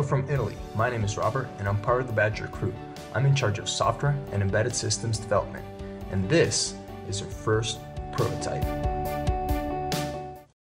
Hello from Italy. My name is Robert, and I'm part of the Badger crew. I'm in charge of software and embedded systems development, and this is our first prototype.